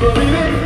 Believe it.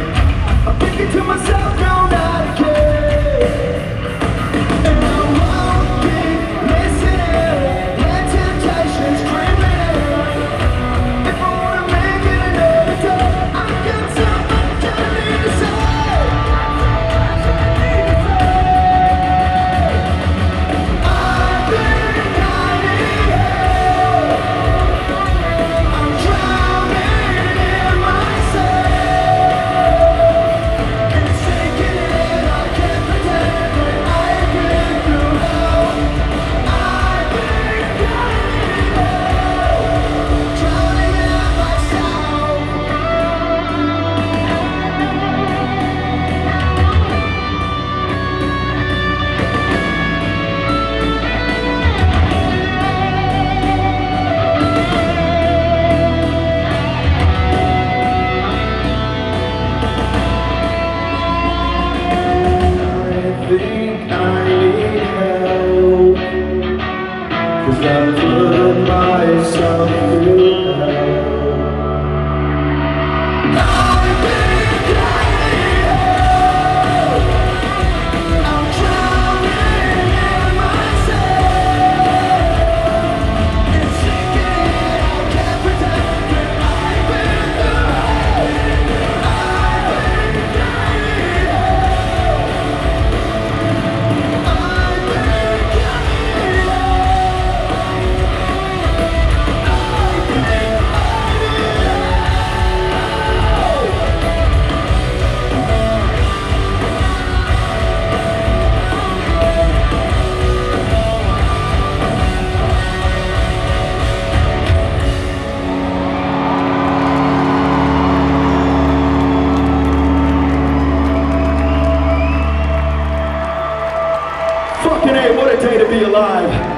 think I need help Cause I put myself. be alive.